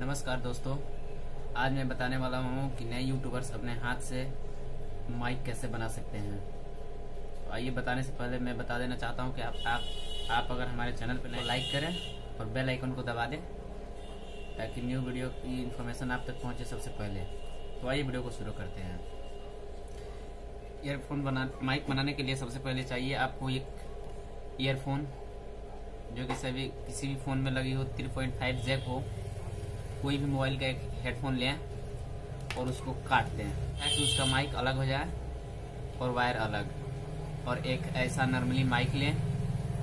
नमस्कार दोस्तों। आज मैं बताने वाला हूँ कि नए यूट्यूबर्स अपने हाथ से माइक कैसे बना सकते हैं। तो आइए बताने से पहले मैं बता देना चाहता हूँ कि आप आप आप अगर हमारे चैनल पर लाइक करें और बेल आइकन को दबा दें, ताकि न्यू वीडियो की इन्फॉर्मेशन आप तक पहुँचे सबसे पहले। तो आइए वीडियो को शुरू करते हैं। ईयरफोन बना माइक बनाने के लिए सबसे पहले चाहिए आपको एक ईयरफोन जो कि सभी, किसी भी फ़ोन में लगी हो थ्री पॉइंट फाइव जैक हो। कोई भी मोबाइल का एक हेडफोन लें और उसको काट दें। ताकि उसका माइक अलग हो जाए और वायर अलग। और एक ऐसा नॉर्मली माइक लें।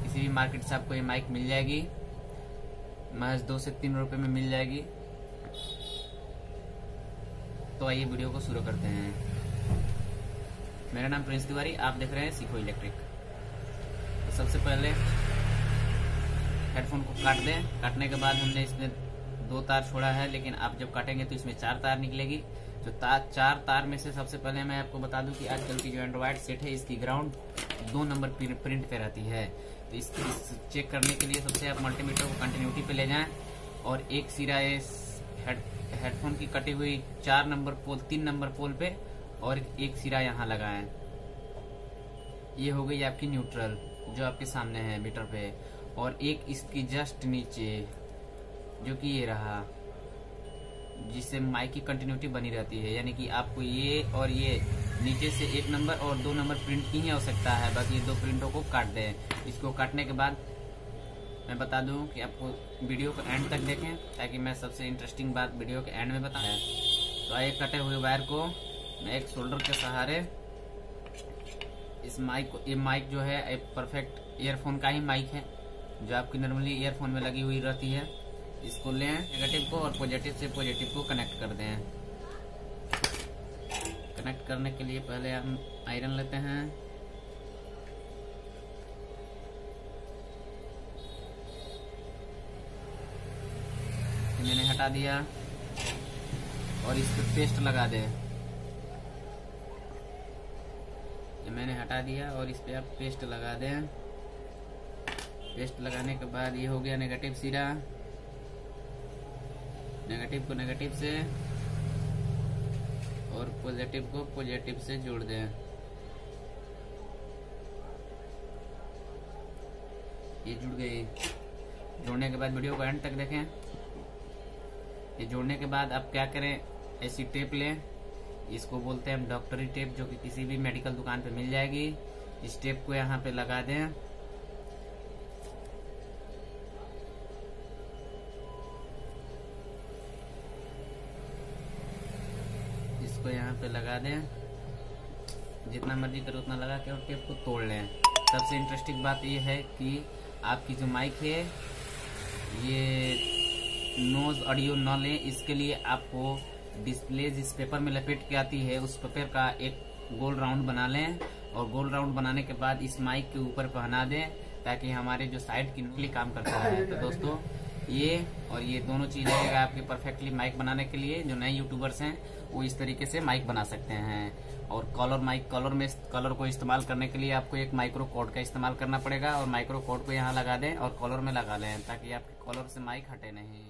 किसी भी मार्केट से आपको ये माइक मिल जाएगी। महज दो से तीन रुपए में मिल जाएगी। तो आइए वीडियो को शुरू करते हैं। मेरा नाम प्रिंस तिवारी, आप देख रहे हैं सीखो इलेक्ट्रिक। तो सबसे पहले हेडफोन को काट दें। काटने के बाद हमने इसमें दो तार छोड़ा है लेकिन आप जब काटेंगे तो इसमें चार तार निकलेगी। तो तार चार तार में से सबसे पहले मैं आपको बता दूँ कि आजकल की जो एंड्रॉयड सेट है इसकी ग्राउंड दो नंबर प्रिंट पे रहती है। तो इस, इस चेक करने के लिए सबसे आप मल्टीमीटर को कंटिन्यूटी पे ले जाएँ और एक सिरा हेडफोन की कटी हुई चार नंबर पोल तीन नंबर पोल पे और एक सिरा यहाँ लगाएँ। ये हो गई आपकी न्यूट्रल जो आपके सामने है मीटर पे। और एक इसकी जस्ट नीचे। जो कि ये रहा, जिससे माइक की कंटिन्यूटी बनी रहती है। यानी कि आपको ये और ये नीचे से एक नंबर और दो नंबर प्रिंट की ही आवश्यकता है। बाकी ये दो प्रिंटों को काट दें। इसको काटने के बाद मैं बता दूँ कि आपको वीडियो को एंड तक देखें, ताकि मैं सबसे इंटरेस्टिंग बात वीडियो के एंड में बताया तो आइए कटे हुए वायर को मैं एक शोल्डर के सहारे इस माइक को ये माइक जो है, एक परफेक्ट ईयरफोन का ही माइक है, जो आपकी नॉर्मली ईयरफोन में लगी हुई रहती है। इसको लें नेगेटिव को और पॉजिटिव से पॉजिटिव को कनेक्ट कर दें। कनेक्ट करने के लिए पहले हम आयरन लेते हैं। मैंने हटा दिया। और इस पर पेस्ट लगा दे। मैंने हटा दिया और इस पे आप पेस्ट लगा दें। पेस्ट लगाने के बाद ये हो गया नेगेटिव सिरा। नेगेटिव को नेगेटिव से और पॉजिटिव को पॉजिटिव से जोड़ दें। ये जुड़ गई। जोड़ने के बाद वीडियो को एंड तक देखें। ये जोड़ने के बाद आप क्या करें? ऐसी टेप लें। इसको बोलते हैं हम डॉक्टरी टेप जो कि किसी भी मेडिकल दुकान पे मिल जाएगी। इस टेप को यहाँ पे लगा दें। इसको यहाँ पे लगा दें। जितना मर्ज़ी करो उतना लगा के और टेप को तोड़ लें। सबसे इंटरेस्टिंग बात यह है कि आपकी जो माइक है, ये नोज़ ऑडियो न लें, इसके लिए आपको डिस्प्ले जिस पेपर में लपेट के आती है। उस पेपर का एक गोल राउंड बना लें और गोल राउंड बनाने के बाद इस माइक के ऊपर पहना दें ताकि हमारे जो साइड की नुकली काम करता है। तो दोस्तों ये और ये दोनों चीज़ रहेगा आपके परफेक्टली माइक बनाने के लिए, जो नए यूट्यूबर्स हैं, वो इस तरीके से माइक बना सकते हैं। और कॉलर माइक कॉलर में कॉलर को इस्तेमाल करने के लिए आपको एक माइक्रो कोड का इस्तेमाल करना पड़ेगा और माइक्रो कोड को यहाँ लगा दें और कॉलर में लगा लें, ताकि आपके कॉलर से माइक हटे नहीं।